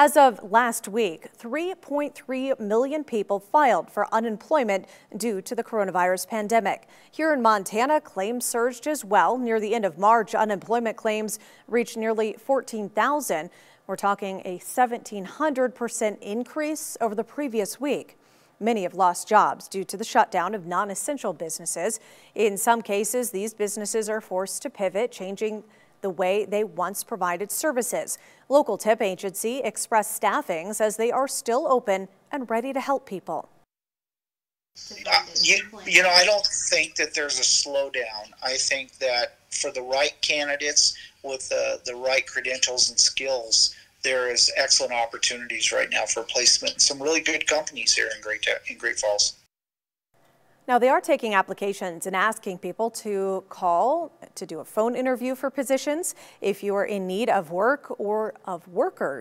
As of last week, 3.3 million people filed for unemployment due to the coronavirus pandemic. Here in Montana, claims surged as well. Near the end of March, unemployment claims reached nearly 14,000. We're talking a 1,700% increase over the previous week. Many have lost jobs due to the shutdown of non-essential businesses. In some cases, these businesses are forced to pivot, changing the way they once provided services. Local tip agency Express Staffing says they are still open and ready to help people. Uh, you, you know, I don't think that there's a slowdown. I think that for the right candidates with the, the right credentials and skills, there is excellent opportunities right now for placement. Some really good companies here in Great in Great Falls. Now, they are taking applications and asking people to call to do a phone interview for positions if you are in need of work or of workers.